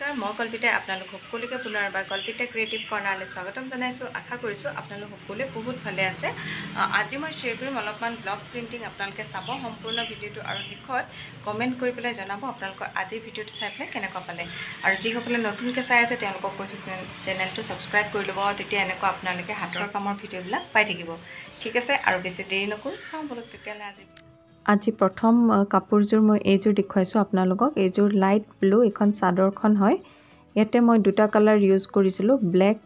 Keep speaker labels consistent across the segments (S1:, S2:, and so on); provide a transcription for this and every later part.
S1: আপোনালোক সকলোকে পুনৰবাৰ কল্পিতা ক্ৰিয়েটিভ কৰ্ণাৰলৈ স্বাগতম জনাইছোঁ। আশা কৰিছোঁ আপোনালোক সকলোৱে বহুত ভালে আছে। আজি মই শ্বেয়াৰ কৰিম অলপমান ব্লগ প্ৰিণ্টিং আপোনালোকে চাব সম্পূৰ্ণ ভিডিঅ'টো আৰু শেষত কমেণ্ট কৰি পেলাই জনাব আপোনালোকৰ আজিৰ ভিডিঅ'টো চাই পেলাই কেনেকুৱা পালে। আৰু যিসকলে নতুনকৈ চাই আছে তেওঁলোকক কৈছোঁ চেনেল- চেনেলটো ছাবস্ক্ৰাইব কৰি ল'ব তেতিয়া এনেকুৱা আপোনালোকে হাতৰ কামৰ ভিডিঅ'বিলাক পাই থাকিব। ঠিক আছে আৰু বেছি দেৰি নকৰোঁ চাওঁ বলক তেতিয়াহ'লে আজি। আজি প্ৰথম কাপোৰযোৰ মই এইযোৰ দেখুৱাইছোঁ আপোনালোকক। এইযোৰ লাইট ব্লু এইখন চাদৰখন হয়। ইয়াতে মই দুটা কালাৰ ইউজ কৰিছিলোঁ ব্লেক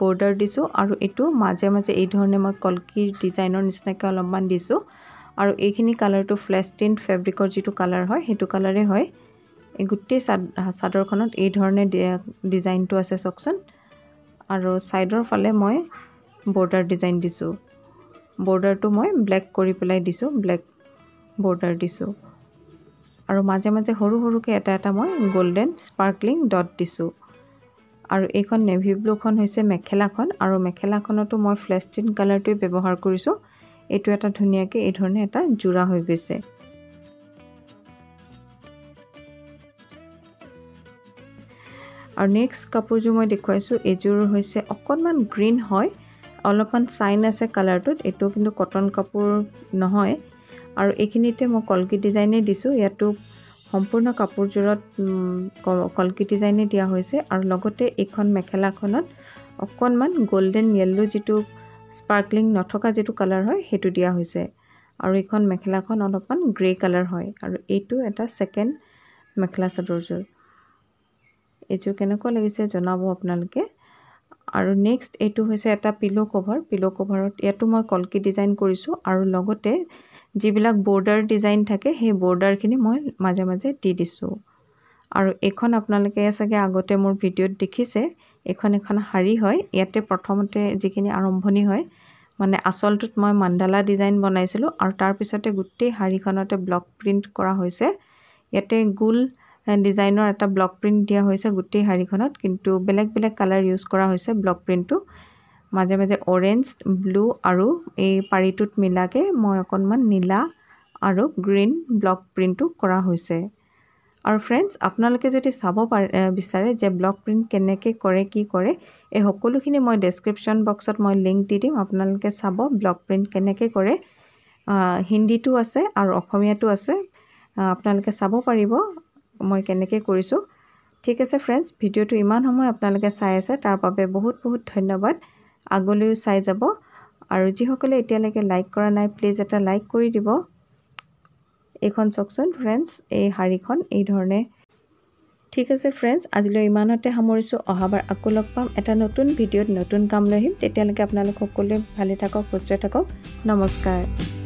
S1: বৰ্ডাৰ দিছোঁ আৰু এইটো মাজে মাজে এই ধৰণে মই কলকিৰ ডিজাইনৰ নিচিনাকৈ অলপমান দিছোঁ। আৰু এইখিনি কালাৰটো ফ্লেছ টিন ফেব্ৰিকৰ যিটো কালাৰ হয় সেইটো কালাৰেই হয়। এই গোটেই চাদ চাদৰখনত এই ধৰণে ডিজাইনটো আছে চাওকচোন। আৰু ছাইডৰ ফালে মই বৰ্ডাৰ ডিজাইন দিছোঁ। বৰ্ডাৰটো মই ব্লেক কৰি পেলাই দিছোঁ ব্লেক বৰ্ডাৰ দিছোঁ। আৰু মাজে মাজে সৰু সৰুকৈ এটা এটা মই গল্ডেন স্পাৰ্কলিং ডট দিছোঁ। আৰু এইখন নেভি ব্লুখন হৈছে মেখেলাখন আৰু মেখেলাখনতো মই ফ্লেষ্টিন কালাৰটোৱে ব্যৱহাৰ কৰিছোঁ। এইটো এটা ধুনীয়াকৈ এই ধৰণে এটা যোৰা হৈ গৈছে। আৰু নেক্সট কাপোৰযোৰ মই দেখুৱাইছোঁ এইযোৰ হৈছে অকণমান গ্ৰীণ হয় অলপমান চাইন আছে কালাৰটোত এইটো কিন্তু কটন কাপোৰ নহয়। আৰু এইখিনিতে মই কলকি ডিজাইনেই দিছোঁ। ইয়াতো সম্পূৰ্ণ কাপোৰযোৰত উম, ক- কলকি ডিজাইনেই দিয়া হৈছে আৰু লগতে এইখন মেখেলাখনত অকণমান গল্ডেন য়েল্লো যিটো স্পাৰ্কলিং নথকা যিটো কালাৰ হয় সেইটো দিয়া হৈছে। আৰু এইখন মেখেলাখন অলপমান গ্ৰে কালাৰ হয় আৰু এইটো এটা ছেকেণ্ড মেখেলা চাদৰযোৰ। এইযোৰ কেনেকুৱা লাগিছে জনাব আপোনালোকে। আৰু নেক্সট এইটো হৈছে এটা পিল' কভাৰ পিল' কভাৰত ইয়াতো মই কলকি ডিজাইন কৰিছোঁ আৰু লগতে যিবিলাক বৰ্ডাৰ ডিজাইন থাকে সেই বৰ্ডাৰখিনি মই মাজে মাজে দি দিছোঁ। আৰু এইখন আপোনালোকে চাগে আগতে মোৰ ভিডিঅ'ত দেখিছে এইখন এখন শাৰী হয়। ইয়াতে প্ৰথমতে যিখিনি আৰম্ভণি হয় মানে আচলটোত মই মাণ্ডালা ডিজাইন বনাইছিলোঁ আৰু তাৰপিছতে গোটেই শাৰীখনতে ব্লক প্ৰিণ্ট কৰা হৈছে। ইয়াতে গোল ডিজাইনৰ এটা ব্লক প্ৰিণ্ট দিয়া হৈছে গোটেই শাৰীখনত কিন্তু বেলেগ বেলেগ কালাৰ ইউজ কৰা হৈছে ব্লক প্ৰিণ্টটো। মাজে মাজে অৰেঞ্জ ব্লু আৰু এই পাৰিটোত মিলাকৈ মই অকণমান নীলা আৰু গ্ৰীণ ব্লক প্ৰিণ্টটো কৰা হৈছে। আৰু ফ্ৰেণ্ডছ আপোনালোকে যদি চাব পাৰে বিচাৰে যে ব্লক প্ৰিণ্ট কেনেকৈ কৰে কি কৰে এই সকলোখিনি মই ডেছক্ৰিপশ্যন বক্সত মই লিংক দি দিম। আপোনালোকে চাব ব্লক প্ৰিণ্ট কেনেকৈ কৰে। হিন্দীটো আছে আৰু অসমীয়াটো আছে। আপোনালোকে চাব পাৰিব মই কেনেকৈ কৰিছোঁ। ঠিক আছে ফ্ৰেণ্ডছ ভিডিঅ'টো ইমান সময় আপোনালোকে চাই আছে। তাৰ বাবে বহুত বহুত ধন্যবাদ। আগলৈও চাই যাব। আৰু যিসকলে এতিয়ালৈকে লাইক কৰা নাই প্লিজ এটা লাইক কৰি দিব। এইখন চাওকচোন ফ্ৰেণ্ডছ এই শাৰীখন এই ধৰণে। ঠিক আছে ফ্ৰেণ্ডছ আজিলৈ ইমানতে সামৰিছোঁ। অহাবাৰ আকৌ লগ পাম। এটা নতুন ভিডিঅ'ত নতুন কাম লৈ আহিম। তেতিয়ালৈকে আপোনালোক সকলোৱে ভালে থাকক সুস্থ থাকক। নমস্কাৰ।